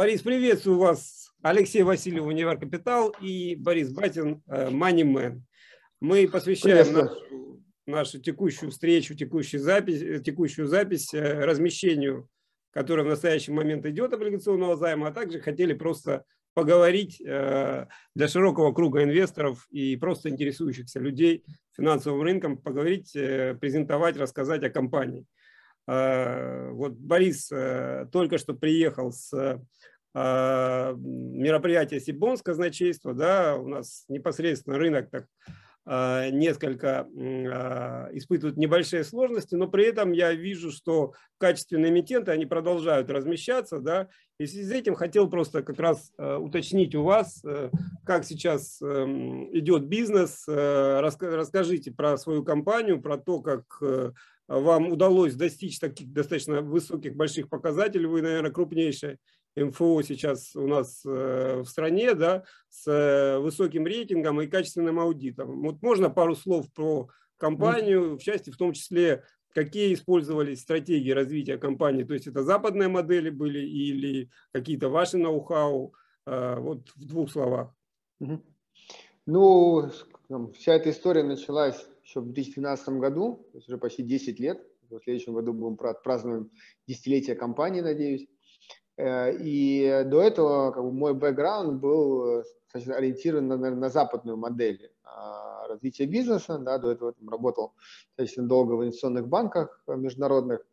Борис, приветствую вас. Алексей Васильев, Универ Капитал и Борис Батин, Moneyman. Мы посвящаем нашу, нашу текущую встречу, текущую запись, текущую запись э, размещению, которое в настоящий момент идет облигационного займа, а также хотели просто поговорить э, для широкого круга инвесторов и просто интересующихся людей финансовым рынком, поговорить, э, презентовать, рассказать о компании. Вот Борис только что приехал с мероприятия Сибонс казначейства, да, у нас непосредственно рынок так а, несколько а, испытывают небольшие сложности, но при этом я вижу, что качественные эмитенты, они продолжают размещаться, да, и в связи с этим хотел просто как раз а, уточнить у вас, э, как сейчас эм, идет бизнес, э, расскажите про свою компанию, про то, как э, вам удалось достичь таких достаточно высоких, больших показателей, вы, наверное, крупнейшая МФО сейчас у нас э, в стране, да, с э, высоким рейтингом и качественным аудитом. Вот можно пару слов про компанию, в части в том числе, какие использовались стратегии развития компании, то есть это западные модели были или какие-то ваши ноу-хау, э, вот в двух словах. Ну, вся эта история началась еще в 2012 году, то есть уже почти 10 лет. В следующем году будем праздновать десятилетие компании, надеюсь. Э, и до этого как бы, мой бэкграунд был достаточно ориентирован на, на, на западную модель а, развития бизнеса. Да, до этого там, работал достаточно долго в инвестиционных банках международных.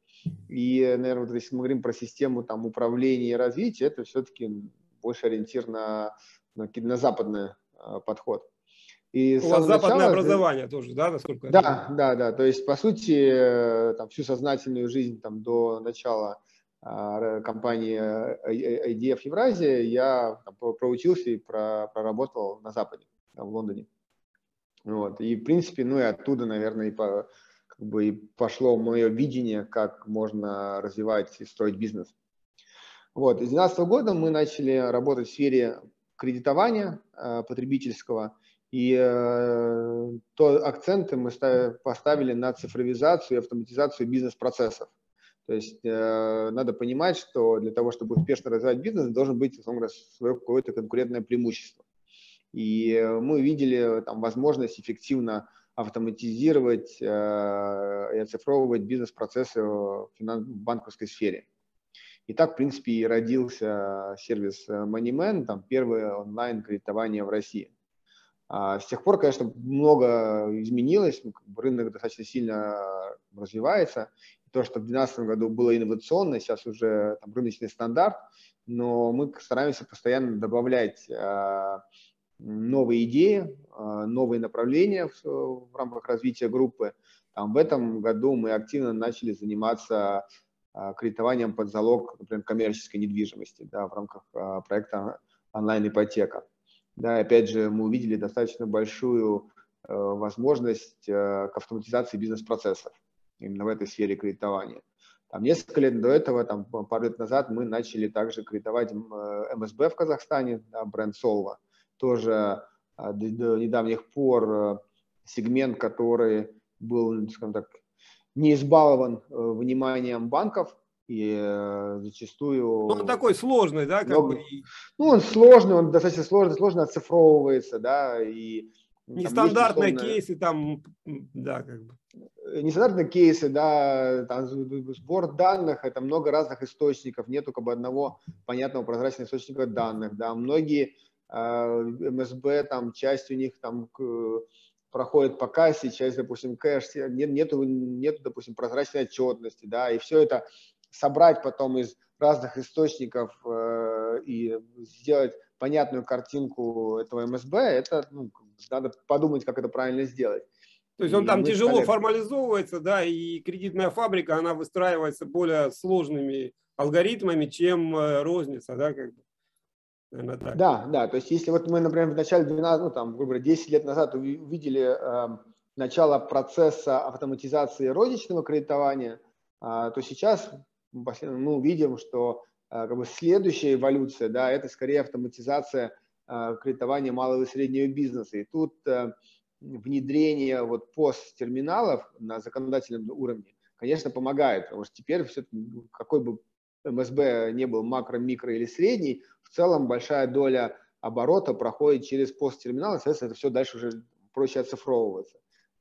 И, наверное, вот если мы говорим про систему там, управления и развития, это все-таки больше ориентир на, на, на западный а, подход. И У вас западное начала, образование тоже, да, насколько? Да, да, да. То есть, по сути, э, там, всю сознательную жизнь там, до начала компании э, IDF Евразия, я там, проучился и проработал на Западе, в Лондоне. Вот. И, в принципе, ну и оттуда, наверное, и, по, как бы и пошло мое видение, как можно развивать и строить бизнес. Вот. С 2012 года мы начали работать в сфере кредитования э, потребительского, и э, то акценты мы ставили, поставили на цифровизацию и автоматизацию бизнес-процессов. То есть э, надо понимать, что для того, чтобы успешно развивать бизнес, должен быть свое какое-то конкурентное преимущество. И мы видели там возможность эффективно автоматизировать э, и оцифровывать бизнес-процессы в, банковской сфере. И так, в принципе, и родился сервис MoneyMan, там первое онлайн-кредитование в России. А с тех пор, конечно, много изменилось, рынок достаточно сильно развивается, то, что в 2012 году было инновационно, сейчас уже там, рыночный стандарт, но мы стараемся постоянно добавлять э, новые идеи, э, новые направления в, в рамках развития группы. Там, в этом году мы активно начали заниматься э, кредитованием под залог, например, коммерческой недвижимости да, в рамках э, проекта онлайн-ипотека. Да, опять же, мы увидели достаточно большую э, возможность э, к автоматизации бизнес-процессов именно в этой сфере кредитования. Там несколько лет до этого, там, пару лет назад, мы начали также кредитовать э, МСБ в Казахстане, да, бренд Солва. Тоже а, до, недавних пор э, сегмент, который был, скажем так, не избалован э, вниманием банков, и зачастую... Ну, он такой сложный, да? Как много, бы? Ну, он сложный, он достаточно сложный, сложно оцифровывается, да, и... Нестандартные условно... кейсы там, да, как бы. Нестандартные кейсы, да, там, сбор данных, это много разных источников, нету как бы одного понятного прозрачного источника данных, да, многие э, МСБ, там, часть у них там к, проходит по кассе, часть, допустим, кэш, нет, нету, нету, допустим, прозрачной отчетности, да, и все это собрать потом из разных источников э, и сделать понятную картинку этого МСБ, это ну, надо подумать, как это правильно сделать. То есть он и там тяжело стали... формализовывается, да, и кредитная фабрика, она выстраивается более сложными алгоритмами, чем э, розница, да, как бы. Наверное, так. Да, да, то есть если вот мы, например, в начале 12, ну там, грубо говоря, 10 лет назад увидели э, начало процесса автоматизации розничного кредитования, э, то сейчас мы увидим, что э, как бы следующая эволюция, да, это скорее автоматизация э, кредитования малого и среднего бизнеса. И тут э, внедрение вот пост-терминалов на законодательном уровне, конечно, помогает, потому что теперь все какой бы МСБ не был макро, микро или средний, в целом большая доля оборота проходит через посттерминал, соответственно, это все дальше уже проще оцифровываться.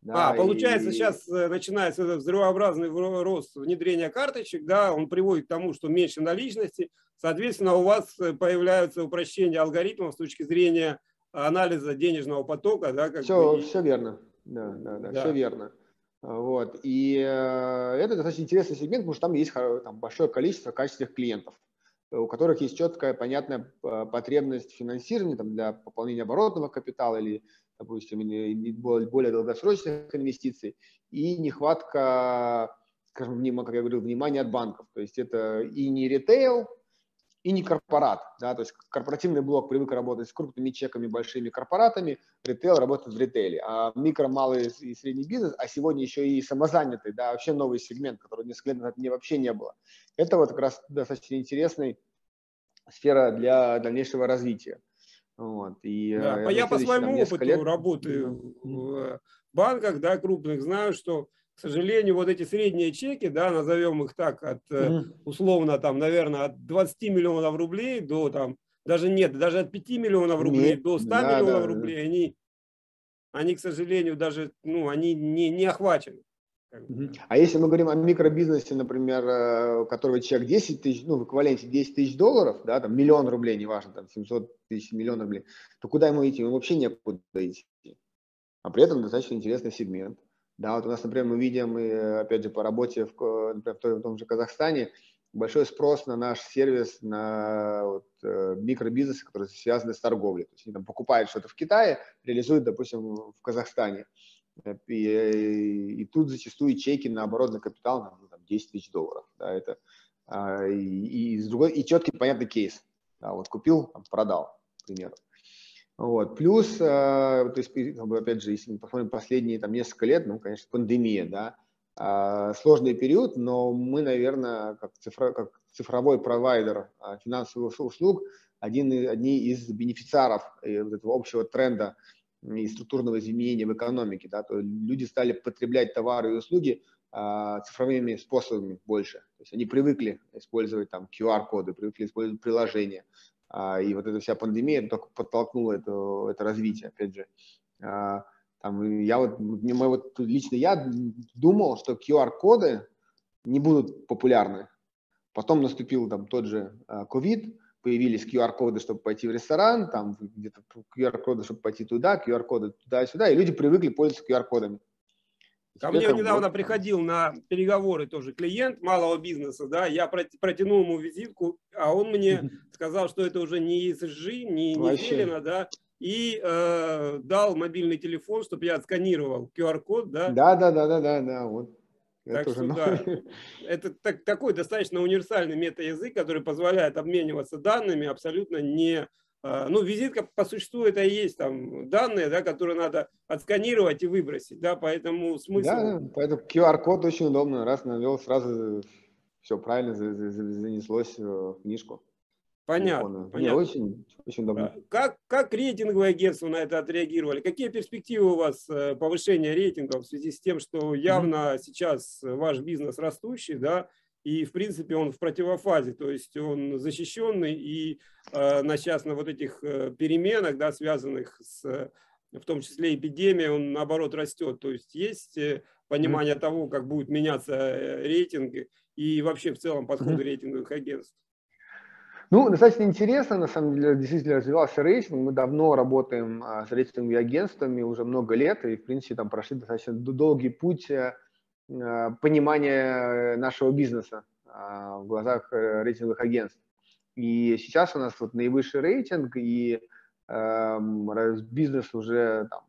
Да, а, получается, и... сейчас э, начинается этот взрывообразный рост внедрения карточек, да, он приводит к тому, что меньше наличности, соответственно, у вас э, появляются упрощения алгоритмов с точки зрения анализа денежного потока, да, как все, бы... все верно, да, да, да, да, все верно. Вот. И э, это достаточно интересный сегмент, потому что там есть там, большое количество качественных клиентов, у которых есть четкая, понятная потребность финансирования там, для пополнения оборотного капитала или допустим, более долгосрочных инвестиций, и нехватка, скажем, как я говорил, внимания от банков. То есть это и не ритейл, и не корпорат. Да? То есть корпоративный блок привык работать с крупными чеками, большими корпоратами, ритейл работает в ритейле. А микро, малый и средний бизнес, а сегодня еще и самозанятый, да, вообще новый сегмент, который несколько лет назад не, вообще не было. Это вот как раз достаточно интересная сфера для дальнейшего развития. Вот, и, да, я по своему опыту лет... работы в банках, да, крупных, знаю, что, к сожалению, вот эти средние чеки, да, назовем их так, от mm условно, там, наверное, от 20 миллионов рублей до, там, даже нет, даже от 5 миллионов рублей нет, до 100 да, миллионов да, рублей, да. они, они, к сожалению, даже, ну, они не, не охвачены. А если мы говорим о микробизнесе, например, э, у которого человек 10 тысяч, ну, в эквиваленте 10 тысяч долларов, да, там миллион рублей, неважно, там 700 тысяч, миллион рублей, то куда ему идти? Ему вообще некуда идти. А при этом достаточно интересный сегмент. Да, вот у нас, например, мы видим, и, опять же, по работе в, например, в том же Казахстане, большой спрос на наш сервис, на вот, э, микробизнесы, которые связаны с торговлей. То есть они там покупают что-то в Китае, реализуют, допустим, в Казахстане. И, и, и тут зачастую чеки на оборотный капитал ну, там, 10 тысяч долларов. Да, это, а, и, и, другой, и четкий понятный кейс. Да, вот купил, продал, к примеру. Вот. Плюс, э, то есть, опять же, если мы посмотрим последние там, несколько лет, ну, конечно, пандемия, да, э, сложный период, но мы, наверное, как, цифро, как цифровой провайдер э, финансовых услуг, один, одни из бенефициаров э, этого общего тренда и структурного изменения в экономике, да, то люди стали потреблять товары и услуги а, цифровыми способами больше. То есть они привыкли использовать там QR-коды, привыкли использовать приложения. А, и вот эта вся пандемия только подтолкнула это, это развитие, опять же. А, там, я вот, мы вот, лично я думал, что QR-коды не будут популярны. Потом наступил там тот же COVID, появились QR-коды, чтобы пойти в ресторан, там где-то QR-коды, чтобы пойти туда, QR-коды туда-сюда, и люди привыкли пользоваться QR-кодами. Ко мне недавно вот, приходил на переговоры тоже клиент малого бизнеса, да, я протянул ему визитку, а он мне сказал, что это уже не ESG, не, не да, и э, дал мобильный телефон, чтобы я отсканировал QR-код, да. Да, да, да, да, да, да, вот. Так что да, это так, такой достаточно универсальный мета-язык, который позволяет обмениваться данными абсолютно не... А, ну, визитка по существу это и есть там данные, да, которые надо отсканировать и выбросить, да, поэтому смысл... Да, поэтому QR-код очень удобно, раз навел, сразу все правильно занеслось в книжку. Понятно. понятно. Не, очень, очень удобно. Как, как рейтинговые агентства на это отреагировали? Какие перспективы у вас э, повышения рейтинга в связи с тем, что явно mm-hmm. сейчас ваш бизнес растущий, да, и в принципе он в противофазе, то есть он защищенный и э, на сейчас на вот этих э, переменах, да, связанных с в том числе эпидемией, он наоборот растет. То есть есть э, понимание mm-hmm. того, как будет меняться рейтинг и вообще в целом подходы mm-hmm. рейтинговых агентств. Ну, достаточно интересно, на самом деле, действительно развивался рейтинг. Мы давно работаем а, с рейтинговыми агентствами, уже много лет, и, в принципе, там прошли достаточно долгий путь а, понимания нашего бизнеса а, в глазах а, рейтинговых агентств. И сейчас у нас вот наивысший рейтинг, и а, бизнес уже там,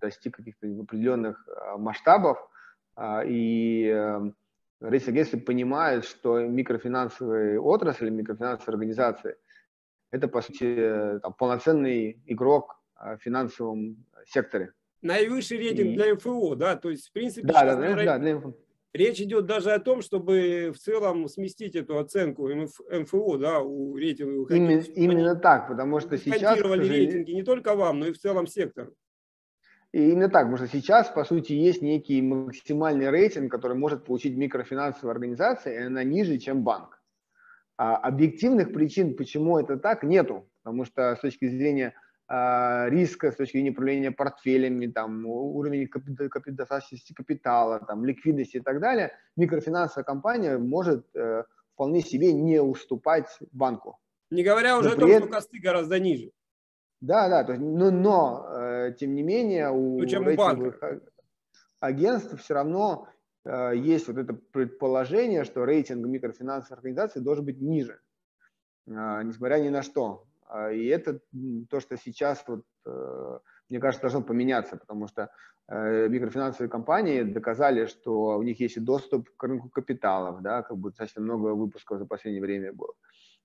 достиг каких-то определенных масштабов, а, и рейтинг-агентства понимают, что микрофинансовые отрасли, микрофинансовые организации – это, по сути, там, полноценный игрок в финансовом секторе. Наивысший рейтинг и... для МФО, да? То есть, в принципе, да, да, да, да, для МФО. Речь идет даже о том, чтобы в целом сместить эту оценку МФО, да, у рейтинговых Именно, именно так, потому что сейчас... рейтинги не только вам, но и в целом сектору. И именно так, потому что сейчас, по сути, есть некий максимальный рейтинг, который может получить микрофинансовая организация, и она ниже, чем банк. А объективных причин, почему это так, нету, потому что с точки зрения а, риска, с точки зрения управления портфелями, там, уровень достаточности капитала, там, ликвидности и так далее, микрофинансовая компания может э, вполне себе не уступать банку. Не говоря уже но о том, что косты гораздо ниже. Да, да, то есть, но, но э, тем не менее у ну, рейтинговых у агентств все равно э, есть вот это предположение, что рейтинг микрофинансовой организации должен быть ниже, э, несмотря ни на что. А, и это то, что сейчас, вот, э, мне кажется, должно поменяться, потому что э, микрофинансовые компании доказали, что у них есть и доступ к рынку капиталов, да, как бы достаточно много выпусков за последнее время было.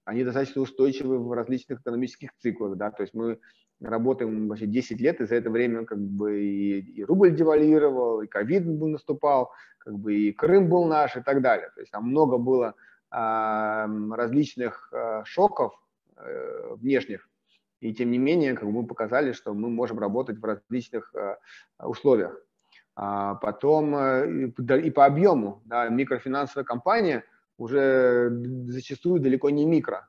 Они достаточно устойчивы в различных экономических циклах, да, то есть мы работаем вообще 10 лет, и за это время как бы и, и рубль девальвировал, и ковид наступал, как бы и Крым был наш и так далее. То есть там много было а, различных а, шоков, Э, внешних. И тем не менее, как бы мы показали, что мы можем работать в различных э, условиях. А потом э, и по объему, да, микрофинансовая компания уже зачастую далеко не микро,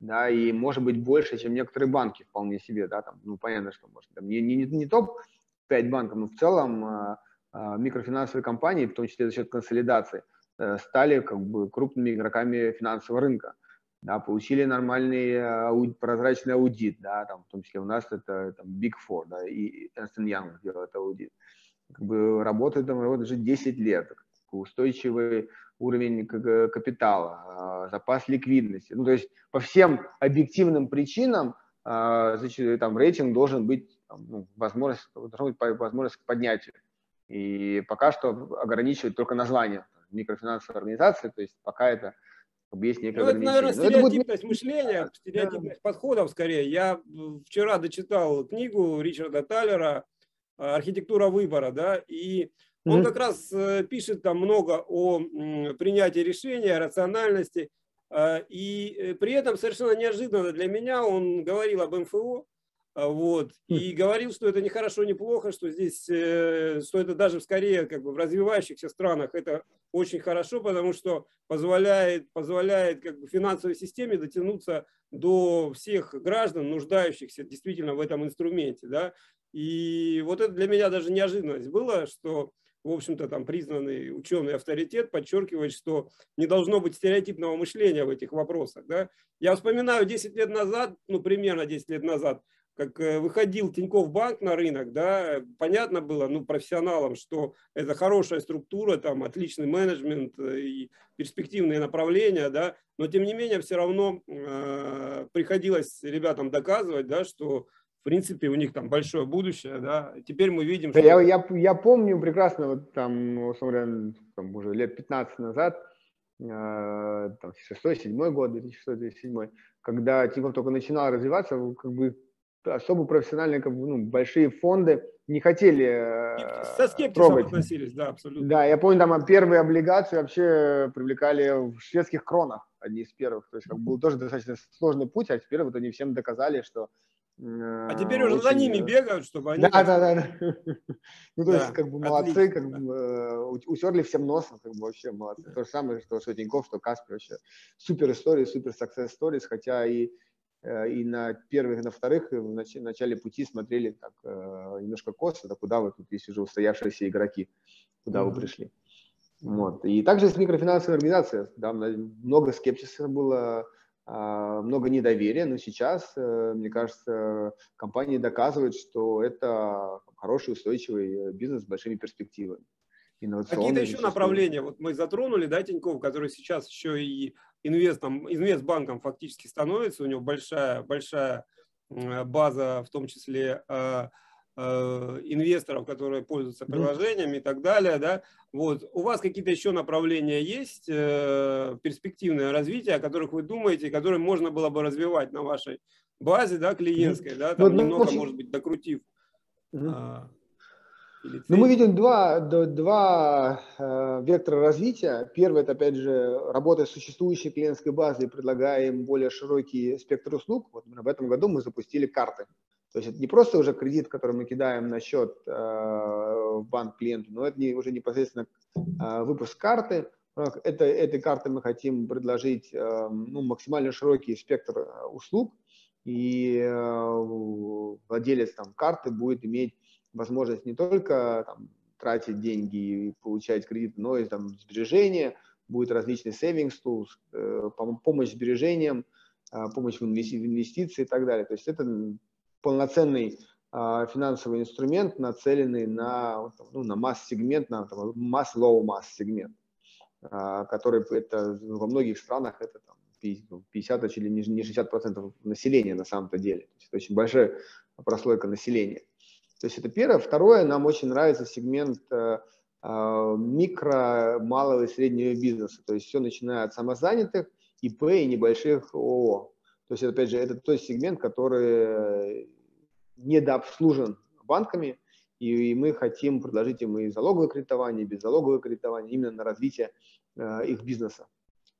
да, и может быть больше, чем некоторые банки вполне себе, да, там, ну, понятно, что может, там, не, не, не топ-5 банков, но в целом микрофинансовые компании, в том числе за счет консолидации, стали как бы крупными игроками финансового рынка да, получили нормальный ауд, прозрачный аудит, да, там, в том числе у нас это там, Big Four, да, и Ernst Young делает аудит. Как бы работает там работает уже 10 лет, устойчивый уровень капитала, а, запас ликвидности. Ну, то есть по всем объективным причинам а, значит, там рейтинг должен быть, там, ну, возможность, должна быть возможность к поднятию. И пока что ограничивает только название микрофинансовой организации, то есть пока это есть некое ну, это, наверное, стереотипность будет... мышления, стереотипность да. подходов скорее. Я вчера дочитал книгу Ричарда Таллера «Архитектура выбора», да, и он mm-hmm. как раз э, пишет там много о принятии решения, о рациональности, э, и э, при этом совершенно неожиданно для меня он говорил об МФО, а, вот. Хм. И говорил, что это не хорошо, не плохо, что здесь, что это даже скорее как бы в развивающихся странах это очень хорошо, потому что позволяет, позволяет как бы финансовой системе дотянуться до всех граждан, нуждающихся действительно в этом инструменте. Да? И вот это для меня даже неожиданность было, что в общем-то, там признанный ученый авторитет подчеркивает, что не должно быть стереотипного мышления в этих вопросах. Да? Я вспоминаю 10 лет назад, ну, примерно 10 лет назад, как э, выходил Тиньков банк на рынок, да, понятно было, ну, профессионалам, что это хорошая структура, там, отличный менеджмент э, и перспективные направления, да, но тем не менее все равно э, приходилось ребятам доказывать, да, что в принципе, у них там большое будущее, да. Теперь мы видим, что... Я, я, я помню прекрасно, вот там, смотря, там уже лет 15 назад, э, там, 6-7 год, 2006-2007, когда Тинькофф только начинал развиваться, как бы особо профессиональные, как бы, ну, большие фонды не хотели э, Со скептиком относились, да, абсолютно. Да, я помню, там первые облигации вообще привлекали в шведских кронах, одни из первых. То есть как был тоже достаточно сложный путь, а теперь вот они всем доказали, что а теперь уже очень... за ними бегают, чтобы они... Да, да, да. да. Ну, то есть, как бы молодцы, как бы э, утерли всем носом, как бы вообще молодцы. То же самое, что, что что Каспи вообще. Супер истории, супер success stories, хотя и Э, и на первых, и на вторых в начале пути смотрели так э, немножко косо, да куда вы тут есть уже устоявшиеся игроки, куда mm-hmm. вы пришли. Вот. И также с микрофинансовой организацией, да, много скепсиса было, много недоверия, но сейчас, э, мне кажется, компании доказывают, что это хороший устойчивый бизнес с большими перспективами. Какие-то еще направления, вот мы затронули, да, Тиньков, который сейчас еще и инвестом, инвестбанком фактически становится, у него большая, большая база, в том числе э, э, инвесторов, которые пользуются приложениями и так далее, да, вот, у вас какие-то еще направления есть, э, перспективное развитие, о которых вы думаете, которые можно было бы развивать на вашей базе, да, клиентской, да, там ну, немного, может быть, докрутив. Mm-hmm. Ну, мы видим два, два э, вектора развития. Первый – это, опять же, работа с существующей клиентской базой, предлагаем более широкий спектр услуг. Вот в этом году мы запустили карты. То есть это не просто уже кредит, который мы кидаем на счет э, в банк клиенту, но это не, уже непосредственно э, выпуск карты, Это, этой карты мы хотим предложить ну, максимально широкий спектр услуг, и владелец там, карты будет иметь возможность не только там, тратить деньги и получать кредит, но и там, сбережения, будет различный savings tools, э, помощь сбережениям, помощь в инвестиции и так далее. То есть это полноценный а, финансовый инструмент, нацеленный на, ну, на масс-сегмент, на масс-low-масс сегмент, а, который это, во многих странах это там, 50 или не 60% населения на самом-то деле. То есть это очень большая прослойка населения. То есть это первое. Второе, нам очень нравится сегмент э, э, микро, малого и среднего бизнеса. То есть все начиная от самозанятых, ИП и небольших ООО. То есть, опять же, это тот сегмент, который недообслужен банками, и мы хотим предложить им и залоговое кредитование, и беззалоговое кредитование именно на развитие э, их бизнеса.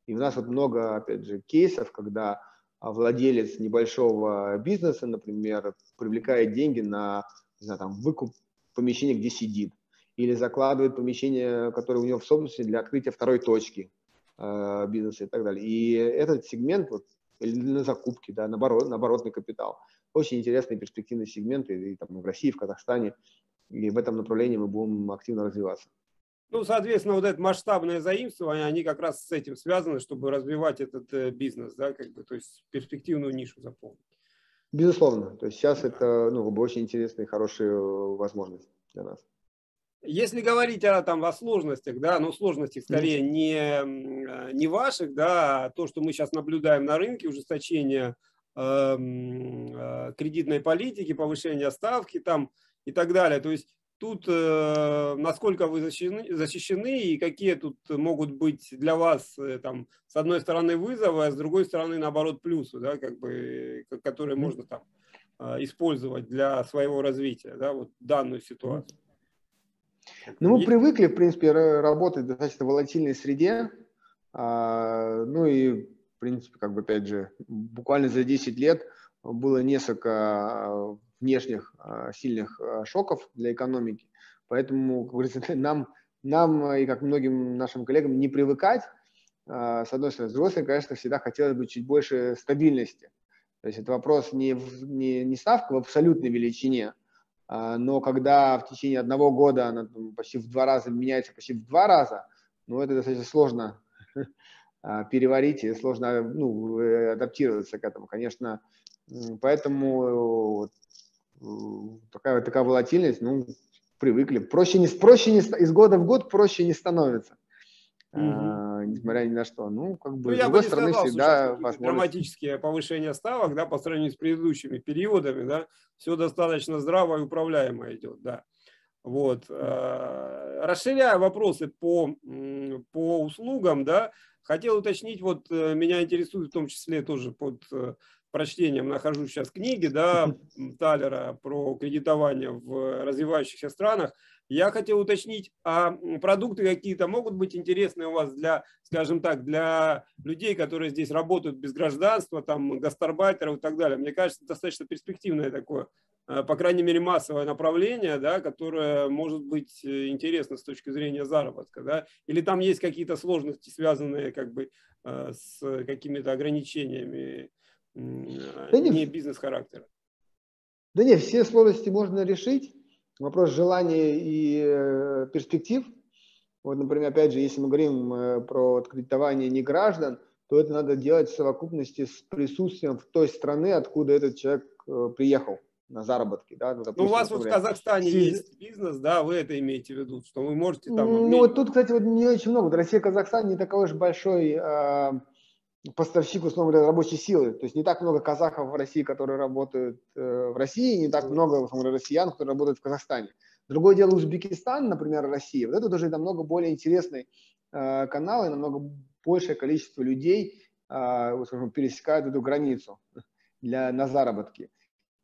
И у нас вот много, опять же, кейсов, когда владелец небольшого бизнеса, например, привлекает деньги на не знаю, там, выкуп помещения, где сидит, или закладывает помещение, которое у него в собственности для открытия второй точки э, бизнеса и так далее. И этот сегмент, вот, или на закупки, да, наоборот, на оборотный капитал, очень интересный перспективный сегмент и, и там, в России, в Казахстане, и в этом направлении мы будем активно развиваться. Ну, соответственно, вот это масштабное заимствование, они как раз с этим связаны, чтобы развивать этот э, бизнес, да, как бы, то есть перспективную нишу заполнить. Безусловно. То есть сейчас это ну, очень интересная и хорошая э, возможность для нас. Если говорить о, там, о сложностях, да, но сложности скорее не, не ваших, да, а то, что мы сейчас наблюдаем на рынке, ужесточение э, э, кредитной политики, повышение ставки там и так далее. То есть Тут э, насколько вы защищены, защищены и какие тут могут быть для вас э, там с одной стороны вызовы, а с другой стороны наоборот плюсы, да, как бы, которые можно там э, использовать для своего развития, да, вот данную ситуацию. Ну, мы привыкли, в принципе, работать в достаточно волатильной среде, а, ну и, в принципе, как бы, опять же, буквально за 10 лет было несколько внешних а, сильных а, шоков для экономики. Поэтому, как говорится, нам, нам и как многим нашим коллегам не привыкать, а, с одной стороны. С другой стороны, конечно, всегда хотелось бы чуть больше стабильности. То есть это вопрос не, в, не, не ставка в абсолютной величине, но когда в течение одного года она почти в два раза меняется, почти в два раза, ну, это достаточно сложно переварить и сложно ну, э, адаптироваться к этому. Конечно, поэтому такая, такая волатильность, ну, привыкли. Проще, не, проще не, из года в год проще не становится. Угу. А, несмотря ни на что. Ну, как бы, ну, с другой бы стороны, сказал, всегда возможность... Драматические повышения ставок, да, по сравнению с предыдущими периодами, да, все достаточно здраво и управляемо идет, да. Вот. А, расширяя вопросы по, по услугам, да, хотел уточнить, вот э, меня интересует в том числе тоже под э, прочтением нахожу сейчас книги да, Талера про кредитование в развивающихся странах. Я хотел уточнить, а продукты какие-то могут быть интересны у вас для, скажем так, для людей, которые здесь работают без гражданства, там, гастарбайтеров и так далее. Мне кажется, достаточно перспективное такое, э, по крайней мере, массовое направление, да, которое может быть э, интересно с точки зрения заработка. Да? Или там есть какие-то сложности, связанные как бы э, с какими-то ограничениями да не, не бизнес-характера. Да нет, все сложности можно решить. Вопрос желания и э, перспектив. Вот, например, опять же, если мы говорим э, про кредитование не граждан, то это надо делать в совокупности с присутствием в той стране, откуда этот человек э, приехал на заработки. Да? Ну, допустим, ну, у вас вот в Казахстане Си... есть бизнес, да, вы это имеете в виду, что вы можете там... Ну, вот тут, кстати, вот не очень много. Россия и Казахстан не такой уж большой э, поставщик, условно говоря, рабочей силы. То есть не так много казахов в России, которые работают э, в России, не так много, условно россиян, которые работают в Казахстане. Другое дело Узбекистан, например, Россия. Вот это тоже намного более интересный э, канал и намного большее количество людей э, скажем, пересекают эту границу для, на заработки.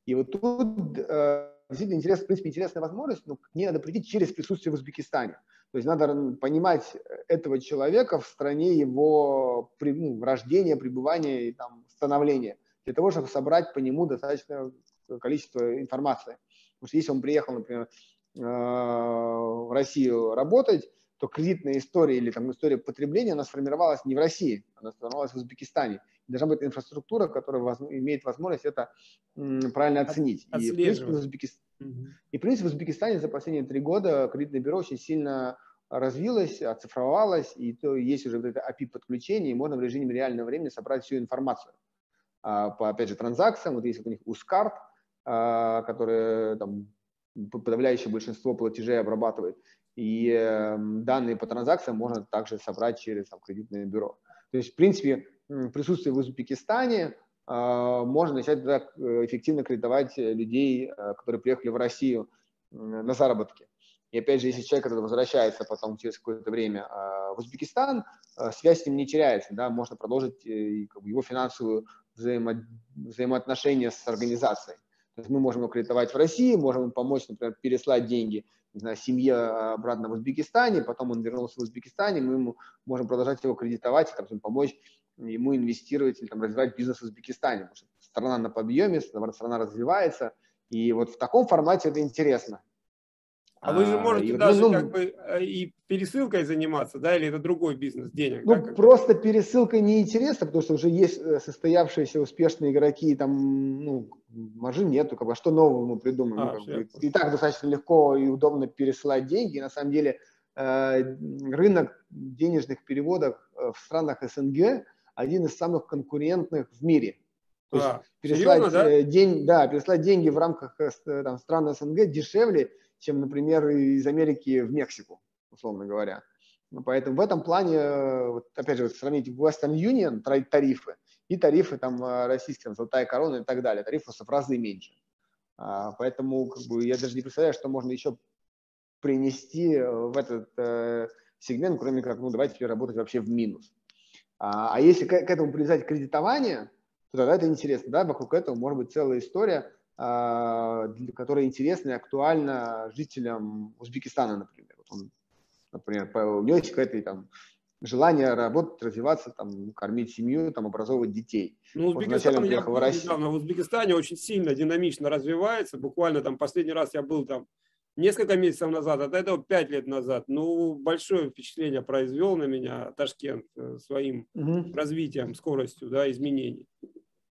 И вот тут э, действительно интересная, в принципе, интересная возможность, но к ней надо прийти через присутствие в Узбекистане. То есть надо понимать этого человека в стране его ну, рождения, пребывания и там, становления, для того, чтобы собрать по нему достаточное количество информации. Потому что если он приехал, например, э, в Россию работать, то кредитная история или там история потребления, она сформировалась не в России, она сформировалась в Узбекистане. Должна быть инфраструктура, которая воз, имеет возможность это м, правильно оценить. И в, принципе, в Узбекистане, угу. и, в принципе, в Узбекистане за последние три года кредитное бюро очень сильно развилось, оцифровалось, и то есть уже вот это API-подключение, и можно в режиме реального времени собрать всю информацию. А, по, опять же, транзакциям, вот есть у них УСКАРТ, а, который там подавляющее большинство платежей обрабатывает, и э, данные по транзакциям можно также собрать через там, кредитное бюро. То есть, в принципе, присутствие в Узбекистане э, можно начать так, э, эффективно кредитовать людей, э, которые приехали в Россию на заработки. И опять же, если человек этот возвращается потом через какое-то время э, в Узбекистан, э, связь с ним не теряется, да, можно продолжить его финансовую взаимо взаимоотношения с организацией. Мы можем его кредитовать в России, можем ему помочь, например, переслать деньги не знаю, семье обратно в Узбекистане, потом он вернулся в Узбекистане, мы ему можем продолжать его кредитовать, там, помочь ему инвестировать или там, развивать бизнес в Узбекистане, потому что страна на подъеме, страна развивается, и вот в таком формате это интересно. А вы же а, можете и, даже ну, как бы э, и пересылкой заниматься, да, или это другой бизнес денег? Ну, да, просто пересылкой неинтересно, потому что уже есть э, состоявшиеся успешные игроки, там, ну, маржи нету, как бы, а что нового мы придумаем? А, ну, как бы, и так достаточно легко и удобно пересылать деньги, на самом деле э, рынок денежных переводов в странах СНГ один из самых конкурентных в мире. То а, есть переслать, серьезно, да? День, да, переслать деньги в рамках там, стран СНГ дешевле, чем, например, из Америки в Мексику, условно говоря. Ну, поэтому в этом плане, э, вот, опять же, сравнить Western Union тарифы и тарифы там э, российские, золотая корона и так далее, тарифы в разы меньше. А, поэтому как бы, я даже не представляю, что можно еще принести э, в этот э, сегмент, кроме как, ну, давайте теперь работать вообще в минус. А, а если к, к этому привязать кредитование, то тогда это интересно, да, вокруг этого может быть целая история, которая интересна и актуальна жителям Узбекистана, например. Вот он, например, у него есть какое-то там желание работать, развиваться, там, кормить семью, там, образовывать детей. Ну, Узбекистан, я был недавно в Узбекистане очень сильно, динамично развивается. Буквально там последний раз я был там несколько месяцев назад, от этого пять лет назад. Ну, большое впечатление произвел на меня Ташкент э, своим угу. развитием, скоростью да, изменений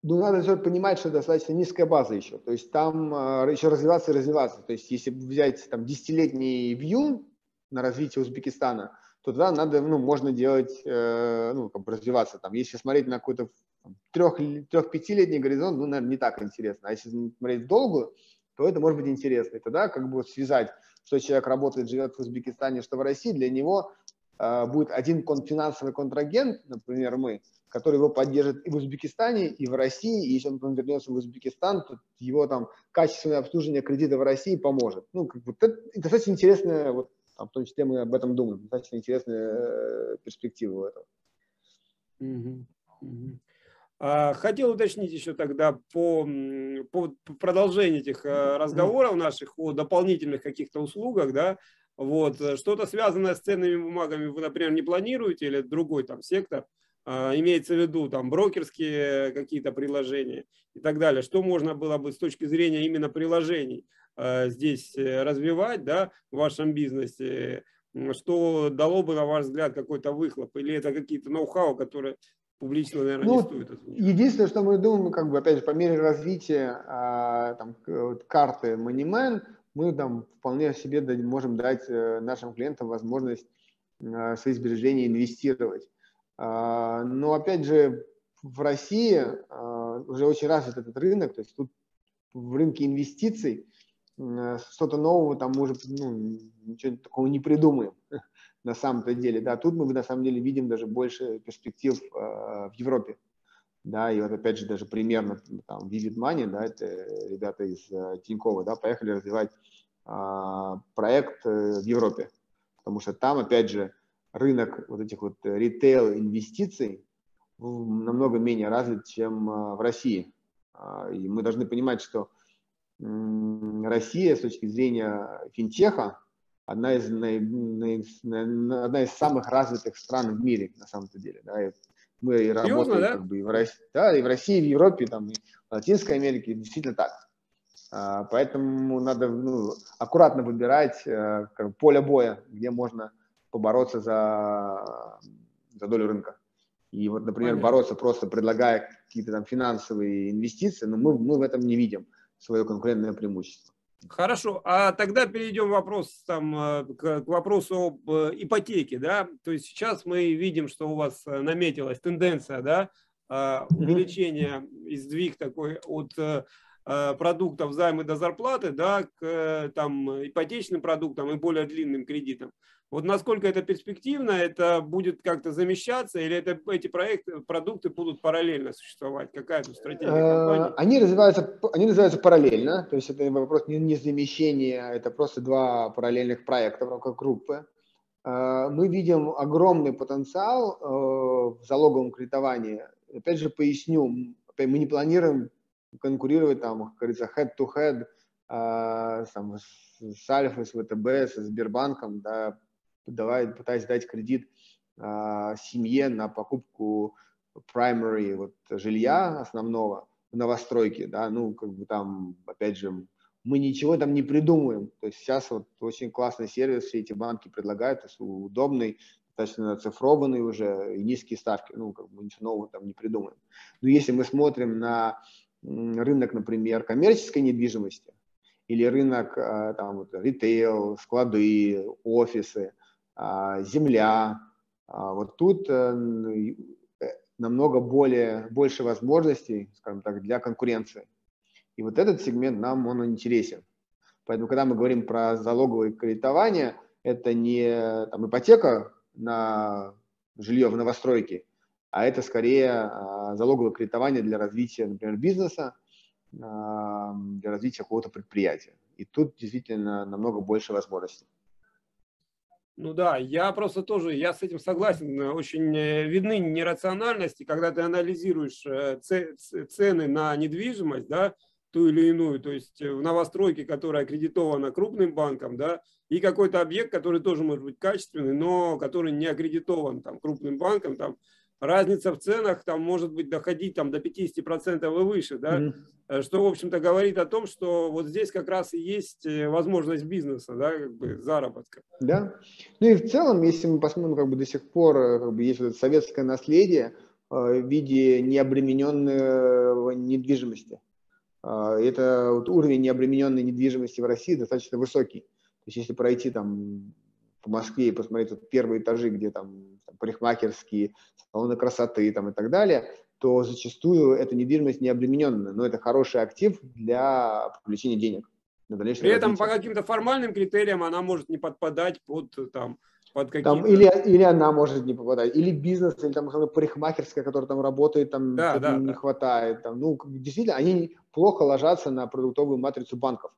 ну, надо же понимать, что достаточно низкая база еще. То есть там э, еще развиваться и развиваться. То есть если взять там десятилетний вью на развитие Узбекистана, то тогда надо, ну, можно делать, э, ну, как бы развиваться. Там, если смотреть на какой-то трех-пятилетний горизонт, ну, наверное, не так интересно. А если смотреть долгую, то это может быть интересно. И тогда как бы связать, что человек работает, живет в Узбекистане, что в России, для него э, будет один финансовый контрагент, например, мы, который его поддержит и в Узбекистане, и в России. И если он вернется в Узбекистан, то его там качественное обслуживание кредита в России поможет. Ну, как бы, это достаточно интересная, вот, там, в том числе мы об этом думаем, достаточно интересная э, перспектива у этого. Угу. Угу. А, хотел уточнить еще тогда по, по продолжению этих э, разговоров наших о дополнительных каких-то услугах, да, вот, что-то связанное с ценными бумагами вы, например, не планируете или другой там сектор? А, имеется в виду там брокерские какие-то приложения и так далее. Что можно было бы с точки зрения именно приложений а, здесь э, развивать да, в вашем бизнесе? Что дало бы, на ваш взгляд, какой-то выхлоп? Или это какие-то ноу-хау, которые публично, наверное, ну, не стоит озвучивать? Единственное, что мы думаем, как бы, опять же, по мере развития а, там, карты MoneyMan, мы там вполне себе можем дать э, нашим клиентам возможность свои сбережения инвестировать. А, но опять же, в России а, уже очень развит этот рынок, то есть тут в рынке инвестиций что-то нового там может, ну, ничего такого не придумаем на самом-то деле. Да, тут мы на самом деле видим даже больше перспектив э, в Европе. Да, и вот опять же даже примерно там Vivid Money, да, это ребята из Тинькова, да, поехали развивать проект э, в Европе. Потому что там, опять же, рынок вот этих вот э, ритейл-инвестиций намного менее развит, чем а, в России. А, и мы должны понимать, что Россия с точки зрения финтеха одна из, одна из самых развитых стран в мире, на самом-то деле. Да, и мы и работаем да? как бы и в России, да, и в России, и в Европе, там, и в Латинской Америке, действительно так. А, поэтому надо ну, аккуратно выбирать как, поле боя, где можно побороться за, за долю рынка. И вот, например, Понятно. бороться просто предлагая какие-то там финансовые инвестиции, но мы, мы в этом не видим свое конкурентное преимущество. Хорошо, а тогда перейдем вопрос, там, э, к, вопросу об э, ипотеке. Да? То есть сейчас мы видим, что у вас э, наметилась тенденция да, увеличения и сдвиг такой от продуктов займы до зарплаты да, к там, ипотечным продуктам и более длинным кредитам. Вот насколько это перспективно, это будет как-то замещаться или это, эти проекты, продукты будут параллельно существовать? Какая тут стратегия э, компании? Они развиваются, они развиваются параллельно, то есть это вопрос не, не замещения, это просто два параллельных проекта в рамках группы. Э, мы видим огромный потенциал э, в залоговом кредитовании. Опять же, поясню, мы не планируем конкурировать там, как говорится, head-to-head -head, там, с Альфой, с ВТБ, с Сбербанком, да, давай, пытаясь дать кредит а, семье на покупку primary вот, жилья основного в новостройке, да, ну, как бы там, опять же, мы ничего там не придумаем. То есть сейчас вот очень классный сервис, все эти банки предлагают, удобный, достаточно оцифрованный уже, и низкие ставки, ну, как бы ничего нового там не придумаем. Но если мы смотрим на рынок, например, коммерческой недвижимости, или рынок а, там вот, ритейл, склады, офисы, земля. А, вот тут э, э, намного более, больше возможностей, скажем так, для конкуренции. И вот этот сегмент нам он интересен. Поэтому, когда мы говорим про залоговое кредитование, это не там, ипотека на жилье в новостройке, а это скорее а, залоговое кредитование для развития, например, бизнеса, для развития какого-то предприятия. И тут действительно намного больше возможностей. Ну да, я просто тоже, я с этим согласен. Очень э, видны нерациональности, когда ты анализируешь э, цены на недвижимость, да, ту или иную, то есть э, в новостройке, которая аккредитована крупным банком, да, и какой-то объект, который тоже может быть качественный, но который не аккредитован там крупным банком, там разница в ценах там может быть доходить там до 50% и выше, да, mm-hmm. что, в общем-то, говорит о том, что вот здесь как раз и есть э, возможность бизнеса, да, как бы заработка. Да. Ну и в целом, если мы посмотрим, как бы до сих пор э, как бы есть вот это советское наследие в виде необремененной недвижимости. Это вот уровень необремененной недвижимости в России достаточно высокий. То есть если пройти там по Москве и посмотреть вот первые этажи, где там парикмахерские, салоны красоты там, и так далее, то зачастую эта недвижимость не обремененная, но это хороший актив для привлечения денег. При развитие. этом по каким-то формальным критериям она может не подпадать под там, под там, или, или она может не попадать, или бизнес, или там парикмахерская, которая там работает, там да, да, не да. хватает. Там, ну, действительно, они плохо ложатся на продуктовую матрицу банков.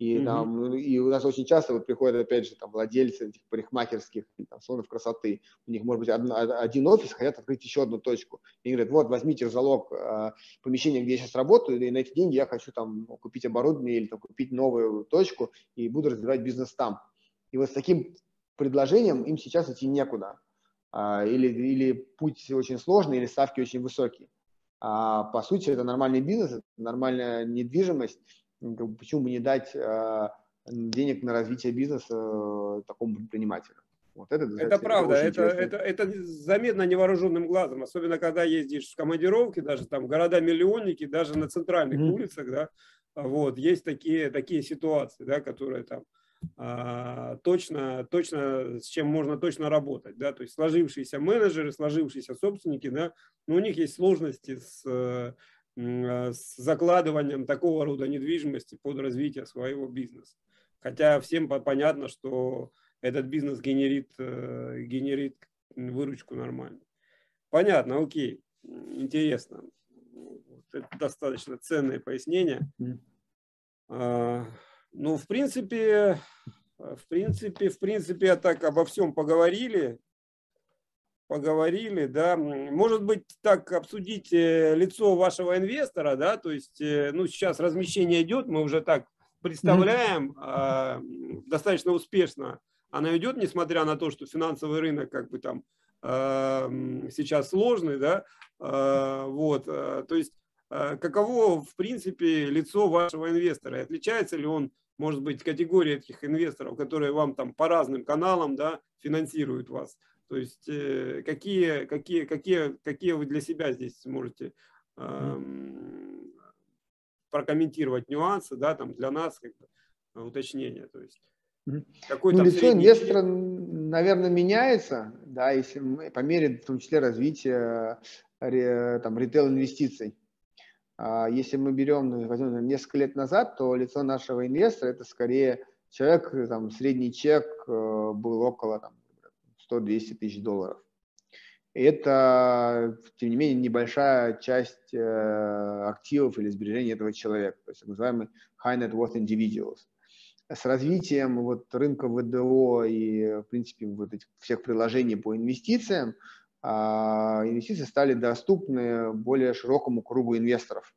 И, mm-hmm. там, и у нас очень часто вот приходят, опять же, там, владельцы этих парикмахерских там, салонов красоты. У них, может быть, одно, один офис, хотят открыть еще одну точку. И говорят, вот, возьмите в залог э, помещение, где я сейчас работаю, и на эти деньги я хочу там купить оборудование или там, купить новую точку и буду развивать бизнес там. И вот с таким предложением им сейчас идти некуда. А, или, или путь очень сложный, или ставки очень высокие. А, по сути, это нормальный бизнес, нормальная недвижимость, почему бы не дать а, денег на развитие бизнеса э, такому предпринимателю. Вот это, это правда, это, это, это заметно невооруженным глазом, особенно когда ездишь в командировки, даже там города-миллионники, даже на центральных mm-hmm. улицах, да, вот, есть такие, такие ситуации, да, которые там а, точно, точно, с чем можно точно работать, да, то есть сложившиеся менеджеры, сложившиеся собственники, да, но у них есть сложности с Э, с закладыванием такого рода недвижимости под развитие своего бизнеса. Хотя всем понятно, что этот бизнес генерит, э, генерит выручку нормально. Понятно, окей, интересно. Это достаточно ценное пояснение. А, ну, в принципе, в принципе, в принципе, так обо всем поговорили поговорили, да, может быть, так обсудить э, лицо вашего инвестора, да, то есть, э, ну, сейчас размещение идет, мы уже так представляем, mm-hmm. достаточно успешно она идет, несмотря на то, что финансовый рынок как бы там сейчас сложный, да, а, вот, то есть, каково, в принципе, лицо вашего инвестора, отличается ли он может быть, категория этих инвесторов, которые вам там по разным каналам да, финансируют вас. То есть э, какие, какие, какие, какие вы для себя здесь можете э, прокомментировать нюансы, да, там для нас как бы, уточнение. То есть какой ну, лицо инвестора, наверное, меняется, да, если мы, по мере, в том числе, развития там, ритейл-инвестиций. А если мы берем, ну, возьмем несколько лет назад, то лицо нашего инвестора это скорее человек, там, средний чек э, был около там, 100-200 тысяч долларов. И это, тем не менее, небольшая часть э, активов или сбережений этого человека, то есть так называемый high net worth individuals с развитием вот рынка ВДО и, в принципе, вот этих всех приложений по инвестициям, а, инвестиции стали доступны более широкому кругу инвесторов.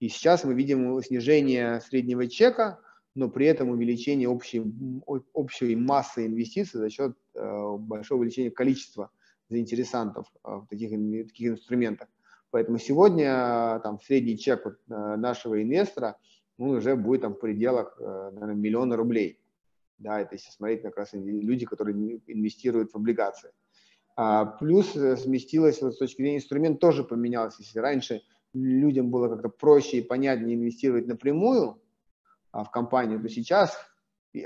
И сейчас мы видим снижение среднего чека, но при этом увеличение общей, общей массы инвестиций за счет э, большого увеличения количества заинтересантов э, в таких, таких инструментах. Поэтому сегодня там, средний чек э, нашего инвестора – ну, уже будет там в пределах, э, наверное, миллиона рублей. Да, это если смотреть как раз люди, которые инвестируют в облигации. А, плюс э, сместилось вот с точки зрения инструмент тоже поменялось. Если раньше людям было как-то проще и понятнее инвестировать напрямую в компанию, то сейчас,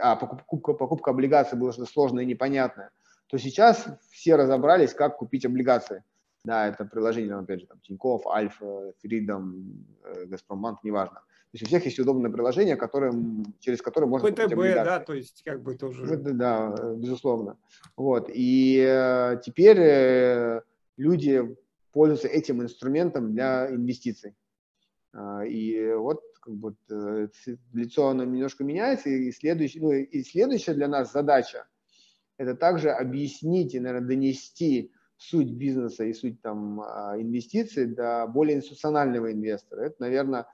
а покупка, покупка облигаций была что-то сложное и непонятное, то сейчас все разобрались, как купить облигации. Да, это приложение, опять же, там, Тинькофф, Альфа, Фридом, э, Газпромбанк, неважно. То есть у всех есть удобное приложение, которое, через которое можно... ВТБ, да, то есть как бы тоже... Да, безусловно. Вот. И э, теперь э, люди пользуются этим инструментом для инвестиций. А, и вот как бы, э, лицо оно немножко меняется, и, следующий, ну, и следующая для нас задача – это также объяснить и, наверное, донести суть бизнеса и суть там, а, инвестиций до более институционального инвестора. Это, наверное,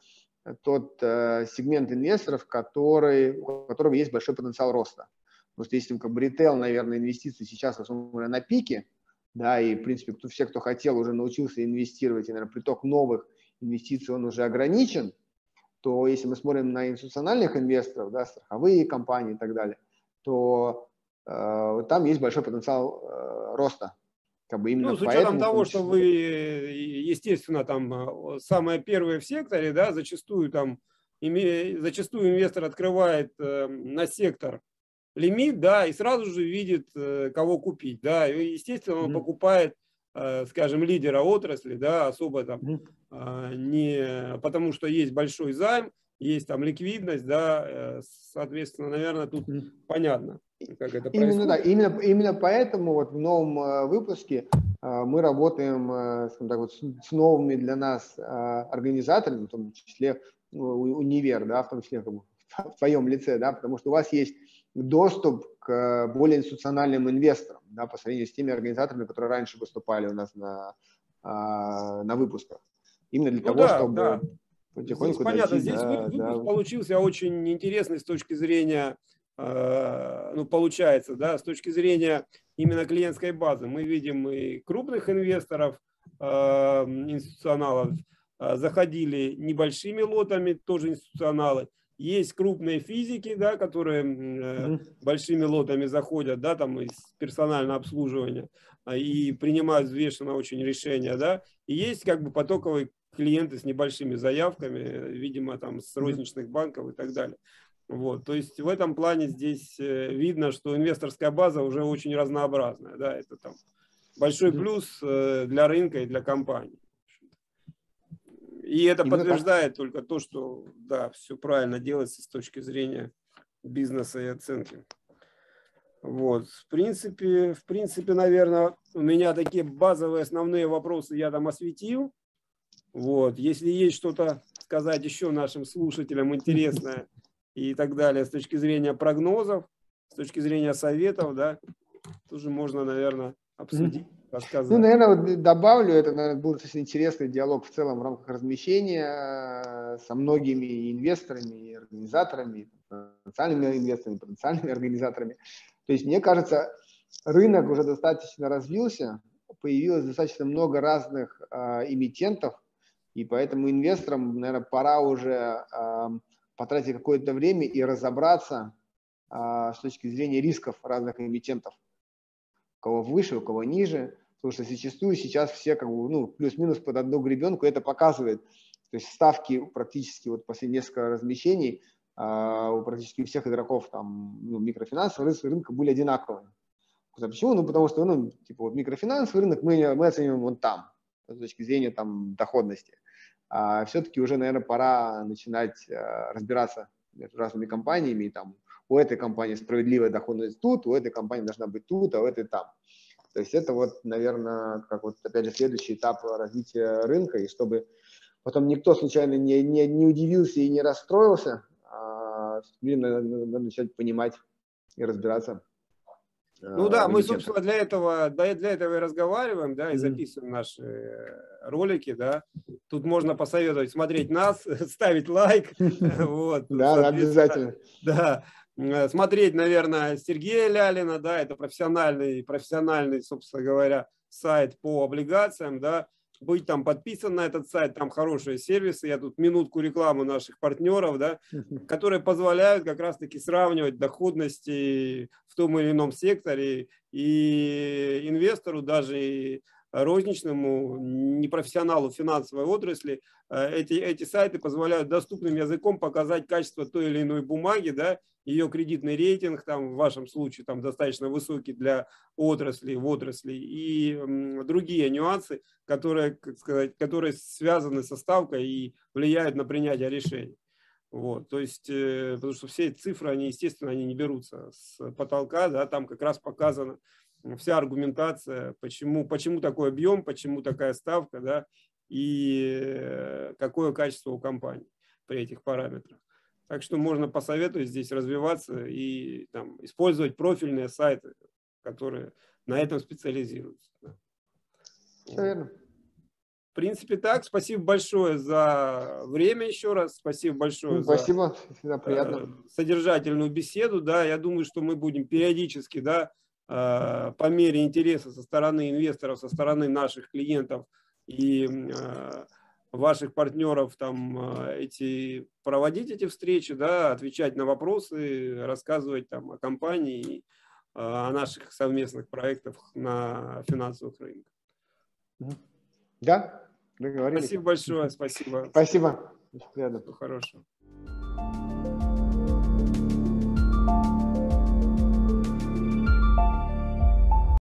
тот э, сегмент инвесторов, который, у которого есть большой потенциал роста. Потому что если как бы ритейл, наверное, инвестиции сейчас основные на пике, да, и, в принципе, кто, все, кто хотел, уже научился инвестировать, и, наверное, приток новых инвестиций, он уже ограничен, то если мы смотрим на институциональных инвесторов, да, страховые компании и так далее, то э, там есть большой потенциал э, роста. Как бы именно ну, с учетом того, что вы, естественно, там э, самое первое в секторе, да, зачастую там име, зачастую инвестор открывает э, на сектор лимит, да, и сразу же видит, э, кого купить, да, и, естественно, он mm-hmm. покупает, скажем, лидера отрасли, да, особо там э, не потому, что есть большой займ, есть там ликвидность, да, э, соответственно, наверное, тут понятно как это именно, да, именно, именно поэтому вот в новом э, выпуске э, мы работаем э, так, вот, с новыми для нас организаторами, в том числе универ, да, в том числе как бы, в твоем лице, да, потому что у вас есть доступ к более институциональным инвесторам, да, по сравнению с теми организаторами, которые раньше выступали у нас на, на выпусках. Именно для ну, того, да, чтобы да. потихоньку Здесь понятно, здесь да, выпуск да. получился очень интересный с точки зрения Э, ну, получается, да, с точки зрения именно клиентской базы. Мы видим и крупных инвесторов, э, институционалов, э, заходили небольшими лотами, тоже институционалы. Есть крупные физики, да, которые mm-hmm. большими лотами заходят, да, там из персонального обслуживания и принимают взвешенно очень решения, да. И есть как бы потоковые клиенты с небольшими заявками, видимо, там с розничных банков и так далее. Вот, то есть в этом плане здесь э, видно, что инвесторская база уже очень разнообразная. Да, это там большой плюс э, для рынка и для компании. И это Именно подтверждает так. только то, что да, все правильно делается с точки зрения бизнеса и оценки. Вот, в принципе, в принципе, наверное, у меня такие базовые основные вопросы я там осветил. Вот, если есть что-то сказать еще нашим слушателям интересное, и так далее, с точки зрения прогнозов, с точки зрения советов, да, тоже можно, наверное, обсудить. Рассказать. Ну, наверное, вот добавлю, это, наверное, был достаточно интересный диалог в целом в рамках размещения э, со многими инвесторами и организаторами, потенциальными инвесторами, потенциальными организаторами. То есть, мне кажется, рынок уже достаточно развился, появилось достаточно много разных э, эмитентов, и поэтому инвесторам, наверное, пора уже э, потратить какое-то время и разобраться а, с точки зрения рисков разных эмитентов. У кого выше, у кого ниже. Потому что зачастую сейчас все как бы, ну, плюс-минус под одну гребенку это показывает. То есть ставки практически вот после нескольких размещений а, у практически всех игроков там, ну, микрофинансового рынка были одинаковые. Почему? Ну, потому что, ну, типа, вот микрофинансовый рынок мы, мы оцениваем вон там, с точки зрения там доходности. А все-таки уже, наверное, пора начинать а, разбираться между разными компаниями, и там у этой компании справедливая доходность тут, у этой компании должна быть тут, а у этой там. То есть это вот, наверное, как вот, опять же, следующий этап развития рынка, и чтобы потом никто случайно не, не, не удивился и не расстроился, а надо, надо начать понимать и разбираться. Ну да, мы, собственно, для этого, для этого и разговариваем, да, и записываем наши э, ролики, да. Тут можно посоветовать смотреть нас, ставить лайк. Вот, да, обязательно. Да, Э, смотреть, наверное, Сергея Лялина, да, это профессиональный, профессиональный, собственно говоря, сайт по облигациям, да, быть там подписан на этот сайт, там хорошие сервисы, я тут минутку рекламу наших партнеров, да, которые позволяют как раз-таки сравнивать доходности в том или ином секторе. И инвестору даже розничному, непрофессионалу финансовой отрасли, э, эти, эти сайты позволяют доступным языком показать качество той или иной бумаги, да, ее кредитный рейтинг, там, в вашем случае там, достаточно высокий для отрасли, в отрасли, и другие нюансы, которые, как сказать, которые связаны со ставкой и влияют на принятие решений. Вот, то есть, э, потому что все цифры, они, естественно, они не берутся с потолка, да, там как раз показано, вся аргументация, почему, почему такой объем, почему такая ставка, да, и э, какое качество у компании при этих параметрах. Так что можно посоветовать здесь развиваться и там, использовать профильные сайты, которые на этом специализируются. Верно. В принципе, так. Спасибо большое за время еще раз. Спасибо большое Спасибо. Всегда приятно. за содержательную беседу. Да, я думаю, что мы будем периодически да, Э, по мере интереса со стороны инвесторов, со стороны наших клиентов и э, ваших партнеров там э, эти проводить эти встречи, да, отвечать на вопросы, рассказывать там о компании, о наших совместных проектах на финансовых рынках. Да, договорились. Спасибо большое, спасибо. Спасибо. Всего хорошего.